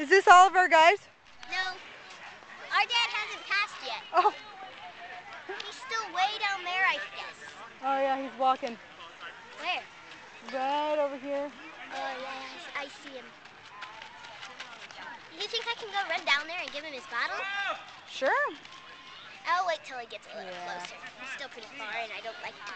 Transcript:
Is this all of our guys? No. Our dad hasn't passed yet. Oh. He's still way down there, I guess. Oh yeah, he's walking. Where? Right over here. Oh, yeah, I see him. Do you think I can go run down there and give him his bottle? Sure. I'll wait till he gets a little Yeah. closer. He's still pretty far, and I don't like to.